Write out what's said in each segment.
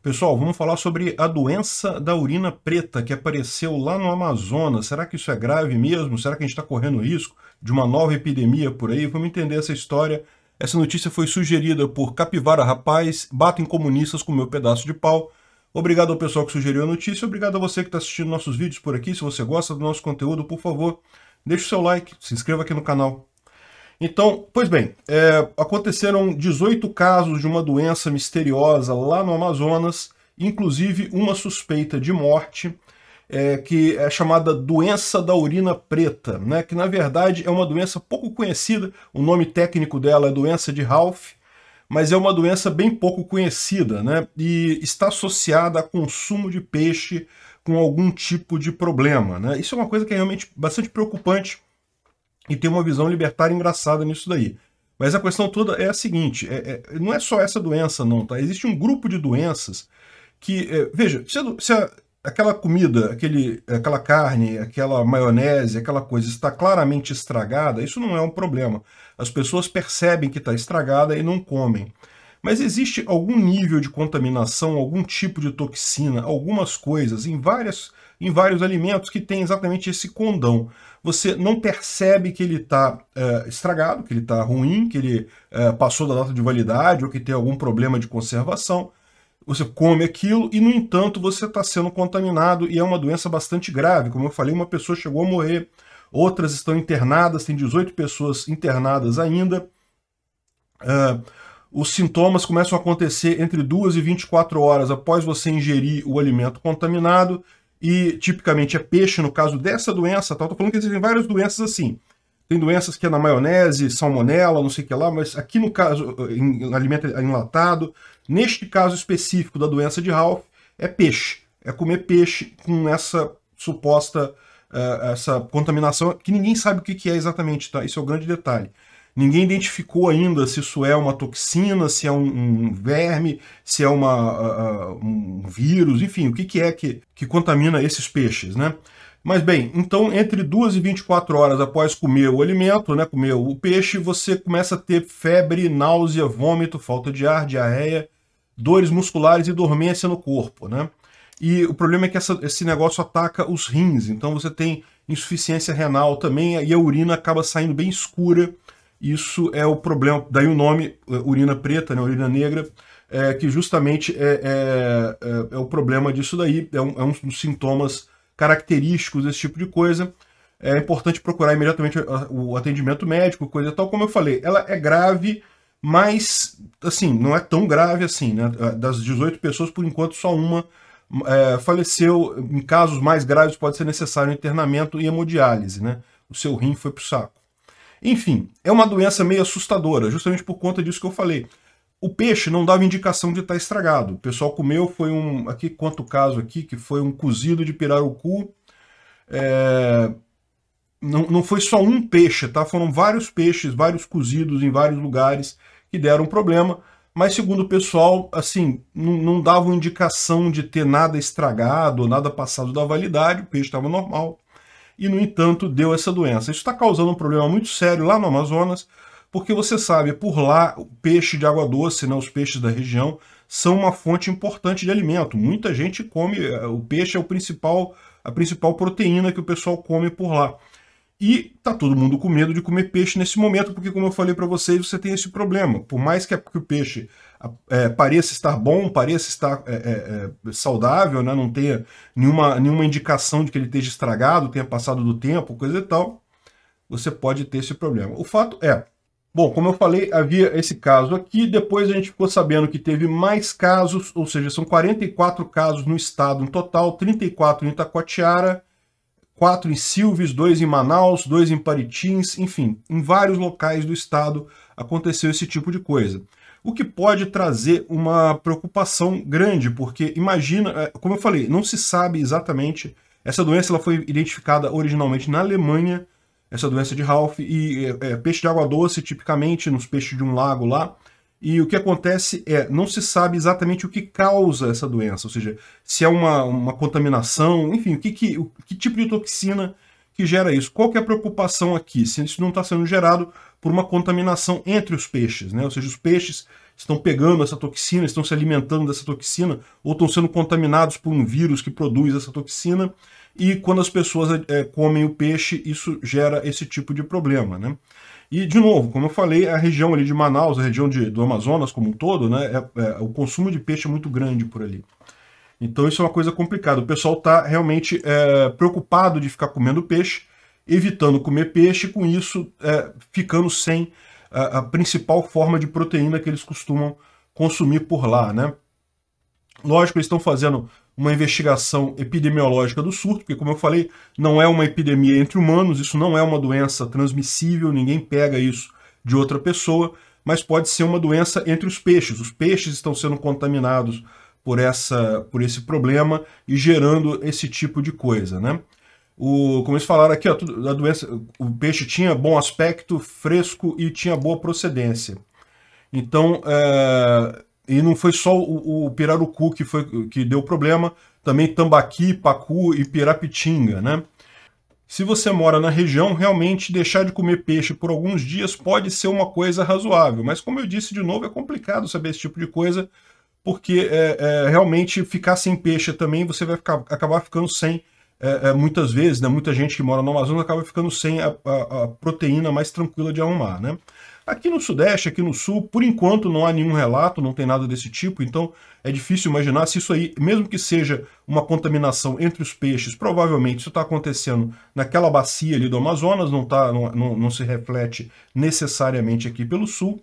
Pessoal, vamos falar sobre a doença da urina preta que apareceu lá no Amazonas. Será que isso é grave mesmo? Será que a gente está correndo risco de uma nova epidemia por aí? Vamos entender essa história. Essa notícia foi sugerida por Capivara Rapaz, Batem Comunistas com Meu Pedaço de Pau. Obrigado ao pessoal que sugeriu a notícia, obrigado a você que está assistindo nossos vídeos por aqui. Se você gosta do nosso conteúdo, por favor, deixe o seu like, se inscreva aqui no canal. Então, pois bem, é, aconteceram 18 casos de uma doença misteriosa lá no Amazonas, inclusive uma suspeita de morte, é, que é chamada doença da urina preta, né, que na verdade é uma doença pouco conhecida, o nome técnico dela é doença de Ralph, mas é uma doença bem pouco conhecida, né, e está associada a consumo de peixe com algum tipo de problema. Né? Isso é uma coisa que é realmente bastante preocupante, e tem uma visão libertária engraçada nisso daí. Mas a questão toda é a seguinte, é, é, não é só essa doença não, tá? Existe um grupo de doenças que, é, veja, se, a, se a, aquela comida, aquele, aquela carne, aquela maionese, aquela coisa está claramente estragada, isso não é um problema. As pessoas percebem que está estragada e não comem. Mas existe algum nível de contaminação, algum tipo de toxina, algumas coisas em, várias, em vários alimentos que tem exatamente esse condão. Você não percebe que ele está é, estragado, que ele está ruim, que ele é, passou da data de validade ou que tem algum problema de conservação. Você come aquilo e, no entanto, você está sendo contaminado e é uma doença bastante grave. Como eu falei, uma pessoa chegou a morrer, outras estão internadas, tem 18 pessoas internadas ainda. Uh, os sintomas começam a acontecer entre 2 e 24 horas após você ingerir o alimento contaminado, e tipicamente é peixe, no caso dessa doença, tá? Estou falando que existem várias doenças assim. Tem doenças que é na maionese, salmonela, não sei o que lá, mas aqui no caso, em alimento enlatado, neste caso específico da doença de Ralph, é peixe. É comer peixe com essa suposta, uh, essa contaminação, que ninguém sabe o que é exatamente, tá? Isso é o grande detalhe. Ninguém identificou ainda se isso é uma toxina, se é um, um verme, se é uma, uh, um vírus, enfim, o que, que é que, que contamina esses peixes, né? Mas bem, então entre 2 e 24 horas após comer o alimento, né, comer o peixe, você começa a ter febre, náusea, vômito, falta de ar, diarreia, dores musculares e dormência no corpo, né? E o problema é que essa, esse negócio ataca os rins, então você tem insuficiência renal também e a urina acaba saindo bem escura, isso é o problema, daí o nome é, urina preta, né, urina negra, é, que justamente é, é, é, é, o problema disso daí, é um, é um dos sintomas característicos desse tipo de coisa. É importante procurar imediatamente o atendimento médico, coisa tal. Como eu falei, ela é grave, mas assim, não é tão grave assim. Né? Das 18 pessoas, por enquanto, só uma é, faleceu. Em casos mais graves, pode ser necessário internamento e hemodiálise. Né? O seu rim foi para o saco. Enfim, é uma doença meio assustadora, justamente por conta disso que eu falei. O peixe não dava indicação de estar estragado. O pessoal comeu, foi um. Aqui, quanto caso aqui, que foi um cozido de pirarucu. É, não, não foi só um peixe, tá? Foram vários peixes, vários cozidos em vários lugares que deram problema. Mas, segundo o pessoal, assim, não, não davam indicação de ter nada estragado, nada passado da validade, o peixe estava normal e, no entanto, deu essa doença. Isso está causando um problema muito sério lá no Amazonas, porque você sabe, por lá, o peixe de água doce, né, os peixes da região, são uma fonte importante de alimento. Muita gente come, eh, o peixe é o principal, a principal proteína que o pessoal come por lá. E tá todo mundo com medo de comer peixe nesse momento, porque como eu falei para vocês, você tem esse problema. Por mais que, o peixe é, pareça estar bom, pareça estar é, é, é, saudável, né? não tenha nenhuma, nenhuma indicação de que ele esteja estragado, tenha passado do tempo, coisa e tal, você pode ter esse problema. O fato é, bom, como eu falei, havia esse caso aqui, depois a gente ficou sabendo que teve mais casos, ou seja, são 44 casos no estado no total, 34 em Itacoatiara, 4 em Silves, 2 em Manaus, 2 em Paritins, enfim, em vários locais do estado aconteceu esse tipo de coisa. O que pode trazer uma preocupação grande, porque imagina, é, como eu falei, não se sabe exatamente, essa doença ela foi identificada originalmente na Alemanha, essa doença de Ralph, e é, é, peixe de água doce, tipicamente, nos peixes de um lago lá, e o que acontece é, não se sabe exatamente o que causa essa doença, ou seja, se é uma, uma contaminação, enfim, o que, que, o, que tipo de toxina que gera isso. Qual que é a preocupação aqui? Se isso não está sendo gerado por uma contaminação entre os peixes, né? ou seja, os peixes estão pegando essa toxina, estão se alimentando dessa toxina, ou estão sendo contaminados por um vírus que produz essa toxina, e quando as pessoas é, comem o peixe, isso gera esse tipo de problema, né? E, de novo, como eu falei, a região ali de Manaus, a região de, do Amazonas como um todo, né, é, é, o consumo de peixe é muito grande por ali. Então isso é uma coisa complicada. O pessoal está realmente é, preocupado de ficar comendo peixe, evitando comer peixe, com isso é, ficando sem a, a, principal forma de proteína que eles costumam consumir por lá. Né? Lógico, eles estão fazendo uma investigação epidemiológica do surto, porque, como eu falei, não é uma epidemia entre humanos, isso não é uma doença transmissível, ninguém pega isso de outra pessoa, mas pode ser uma doença entre os peixes. Os peixes estão sendo contaminados por, essa, por esse problema e gerando esse tipo de coisa, né? O, como eles falaram aqui, ó, a doença, o peixe tinha bom aspecto, fresco e tinha boa procedência. Então, é, e não foi só o, o, pirarucu que, foi, que deu problema, também tambaqui, pacu e pirapitinga, né? Se você mora na região, realmente deixar de comer peixe por alguns dias pode ser uma coisa razoável, mas como eu disse de novo, é complicado saber esse tipo de coisa, porque é, é, realmente ficar sem peixe também você vai ficar, acabar ficando sem, é, é, muitas vezes, né, muita gente que mora no Amazonas acaba ficando sem a, a, a, proteína mais tranquila de arrumar. Né? Aqui no Sudeste, aqui no Sul, por enquanto não há nenhum relato, não tem nada desse tipo, então é difícil imaginar se isso aí, mesmo que seja uma contaminação entre os peixes, provavelmente isso está acontecendo naquela bacia ali do Amazonas, não, tá, não, não, não se reflete necessariamente aqui pelo Sul.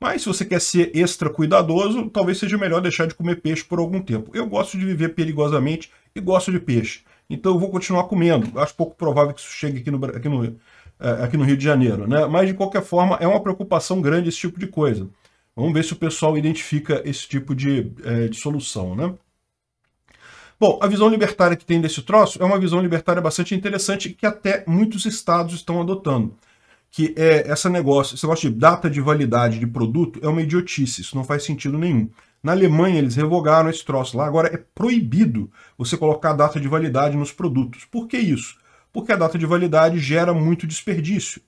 Mas se você quer ser extra cuidadoso, talvez seja melhor deixar de comer peixe por algum tempo. Eu gosto de viver perigosamente e gosto de peixe. Então eu vou continuar comendo. Acho pouco provável que isso chegue aqui no, aqui no, aqui no Rio de Janeiro. Né? Mas, de qualquer forma, é uma preocupação grande esse tipo de coisa. Vamos ver se o pessoal identifica esse tipo de, é, de solução. Né? Bom, a visão libertária que tem desse troço é uma visão libertária bastante interessante que até muitos estados estão adotando que é essa negócio, esse negócio de data de validade de produto é uma idiotice, isso não faz sentido nenhum. Na Alemanha eles revogaram esse troço lá, agora é proibido você colocar data de validade nos produtos. Por que isso? Porque a data de validade gera muito desperdício.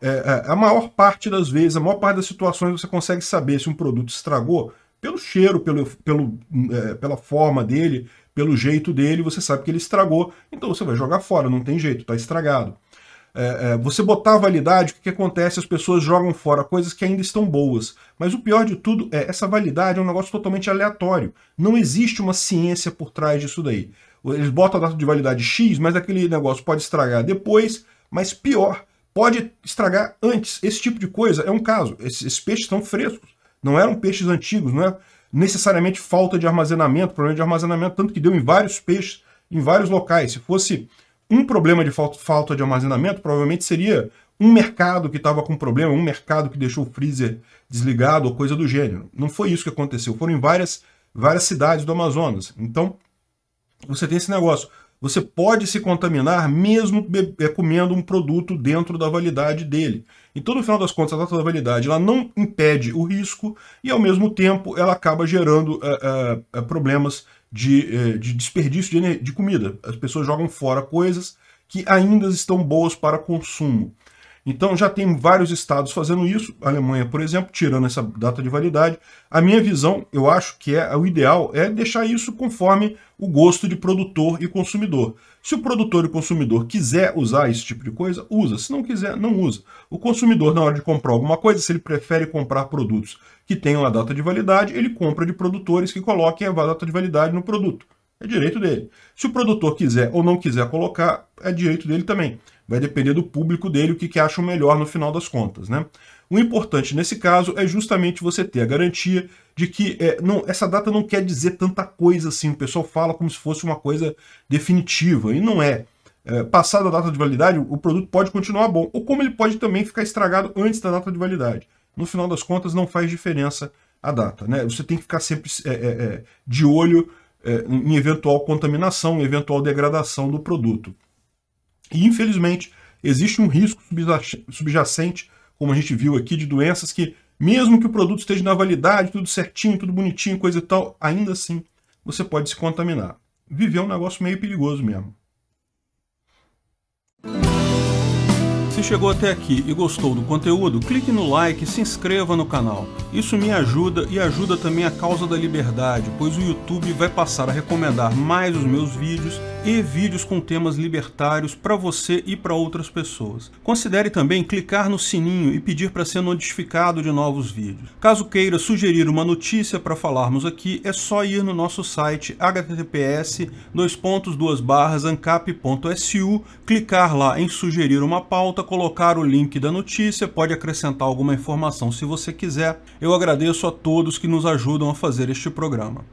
É, é, a maior parte das vezes, a maior parte das situações você consegue saber se um produto estragou pelo cheiro, pelo, pelo, é, pela forma dele, pelo jeito dele, você sabe que ele estragou, então você vai jogar fora, não tem jeito, está estragado. É, é, você botar a validade, o que, que acontece? As pessoas jogam fora coisas que ainda estão boas. Mas o pior de tudo é, essa validade é um negócio totalmente aleatório. Não existe uma ciência por trás disso daí. Eles botam a data de validade X, mas aquele negócio pode estragar depois, mas pior, pode estragar antes. Esse tipo de coisa é um caso. Esses, esses peixes são frescos, não eram peixes antigos, não é necessariamente falta de armazenamento, problema de armazenamento, tanto que deu em vários peixes, em vários locais. Se fosse um problema de falta de armazenamento provavelmente seria um mercado que estava com problema, um mercado que deixou o freezer desligado ou coisa do gênero. Não foi isso que aconteceu. Foram em várias, várias cidades do Amazonas. Então, você tem esse negócio. Você pode se contaminar mesmo é, comendo um produto dentro da validade dele. Então, no final das contas, a data da validade ela não impede o risco e, ao mesmo tempo, ela acaba gerando uh, uh, problemas de, de desperdício de, de comida. As pessoas jogam fora coisas que ainda estão boas para consumo. Então já tem vários estados fazendo isso, a Alemanha, por exemplo, tirando essa data de validade. A minha visão, eu acho que é o ideal é deixar isso conforme o gosto de produtor e consumidor. Se o produtor e consumidor quiser usar esse tipo de coisa, usa. Se não quiser, não usa. O consumidor, na hora de comprar alguma coisa, se ele prefere comprar produtos que tenham a data de validade, ele compra de produtores que coloquem a data de validade no produto. É direito dele. Se o produtor quiser ou não quiser colocar, é direito dele também. Vai depender do público dele o que, que acha melhor no final das contas. Né? O importante nesse caso é justamente você ter a garantia de que é, não, essa data não quer dizer tanta coisa assim. O pessoal fala como se fosse uma coisa definitiva, e não é. é passada a data de validade, o produto pode continuar bom, ou como ele pode também ficar estragado antes da data de validade. No final das contas, não faz diferença a data. Né? Você tem que ficar sempre é, é, é de olho é, em eventual contaminação, em eventual degradação do produto. E, infelizmente, existe um risco subjacente, como a gente viu aqui, de doenças que, mesmo que o produto esteja na validade, tudo certinho, tudo bonitinho, coisa e tal, ainda assim você pode se contaminar. Viver é um negócio meio perigoso mesmo. Se chegou até aqui e gostou do conteúdo, clique no like e se inscreva no canal. Isso me ajuda e ajuda também a causa da liberdade, pois o YouTube vai passar a recomendar mais os meus vídeos e vídeos com temas libertários para você e para outras pessoas. Considere também clicar no sininho e pedir para ser notificado de novos vídeos. Caso queira sugerir uma notícia para falarmos aqui, é só ir no nosso site https ancap.su, clicar lá em sugerir uma pauta, colocar o link da notícia, pode acrescentar alguma informação se você quiser. Eu agradeço a todos que nos ajudam a fazer este programa.